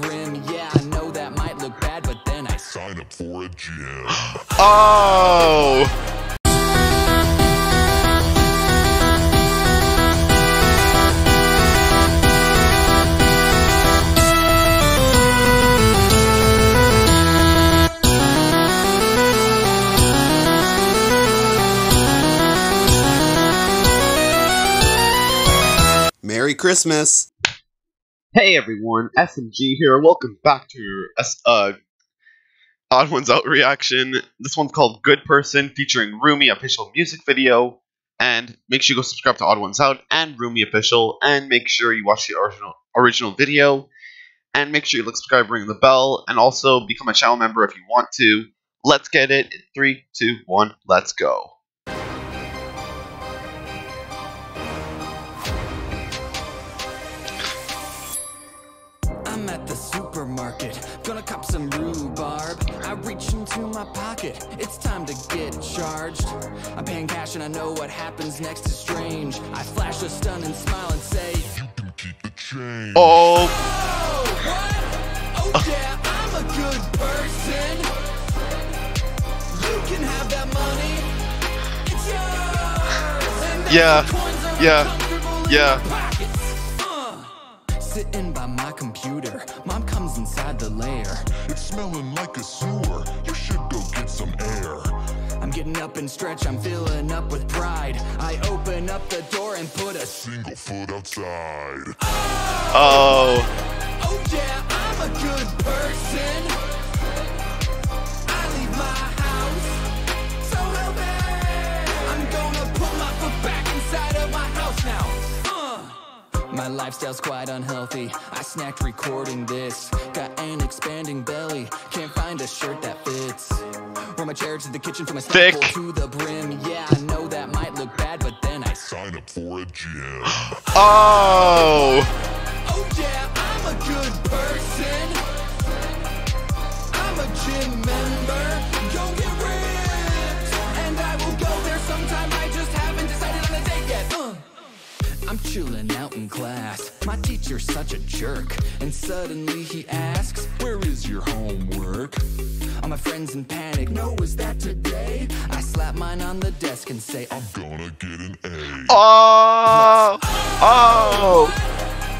Grim, yeah, I know that might look bad, but then I Sign up for a gym. Oh! Merry Christmas! Hey everyone, SMG here. Welcome back to uh, Odd Ones Out reaction. This one's called Good Person, featuring Roomie official music video. And make sure you go subscribe to Odd Ones Out and Roomie official, and make sure you watch the original original video. And make sure you like, subscribe, ring the bell, and also become a channel member if you want to. Let's get it. In three, two, one, let's go. My it's time to get charged. I'm paying cash and I know what happens next is strange. I flash a stunning smile and say, You can keep the change. Oh, Oh. Oh, yeah, I'm a good person. You can have that money, it's yours. Yeah, yeah, yeah. Uh. Sitting by my computer, mom comes inside the lair. It's smelling like a sewer. You should go getting up and stretch, I'm filling up with pride. I open up the door and put a Single foot outside. oh, Oh yeah, I'm a good person. I leave my house, so help me. I'm gonna put my foot back inside of my house now. My lifestyle's quite unhealthy. I snacked recording this. Got an expanding belly. Can't find a shirt that fits. Roll my chair to the kitchen for my snack Thick. to the brim. Yeah, I know that might look bad, but then I Sign up for a gym. oh. Oh yeah, out in class. My teacher's such a jerk. And suddenly he asks, Where is your homework? All my friends in panic. No, is that today? I slap mine on the desk and say, I'm Gonna get an A. Oh! Oh!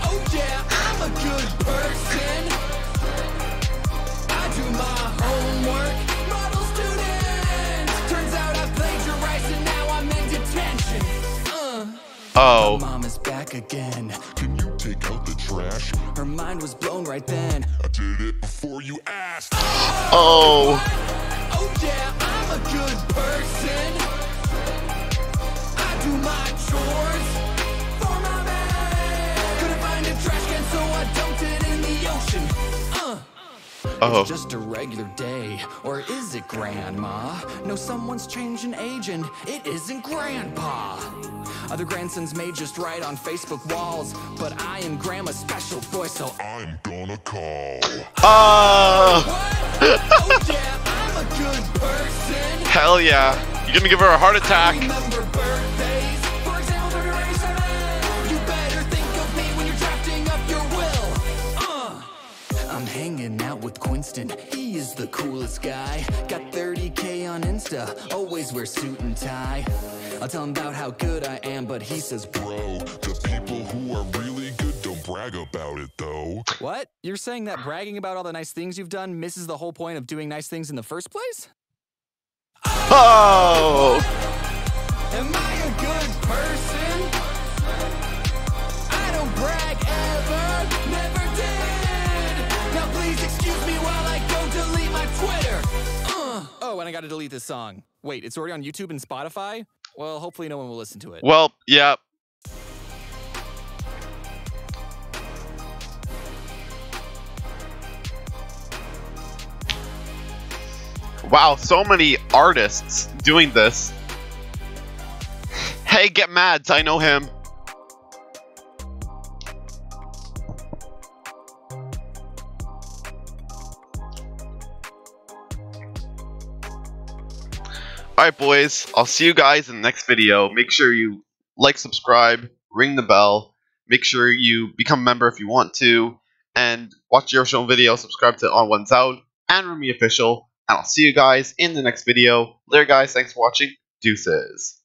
Oh yeah, I'm a good person. Oh. mom is back again. Can you take out the trash? Her mind was blown right then. I did it before you asked. Oh. Oh yeah, I'm a good person. I do my chores Oh. It's just a regular day, or is it grandma? No, someone's changing age and it isn't grandpa. Other grandsons may just write on Facebook walls, but I am grandma's special boy, so I'm gonna call. Oh. oh yeah, I'm a good person. Hell yeah. You're gonna give her a heart attack. With Quinston. He is the coolest guy. Got 30k on Insta. Always wear suit and tie. I'll tell him about how good I am, but he says, Bro, the people who are really good don't brag about it though. What? You're saying that bragging about all the nice things you've done misses the whole point of doing nice things in the first place? Oh. Am I a good person? I don't brag Oh, and I gotta delete this song. Wait, it's already on YouTube and Spotify? Well, hopefully no one will listen to it. Well, yeah. Wow, so many artists doing this. Hey, get mads, I know him. Alright, boys. I'll see you guys in the next video. Make sure you like, subscribe, ring the bell. Make sure you become a member if you want to. and watch your original video, subscribe to Odd Ones Out and Roomie Official, and I'll see you guys in the next video. Later, guys. Thanks for watching. Deuces.